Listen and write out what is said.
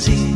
Lindsay.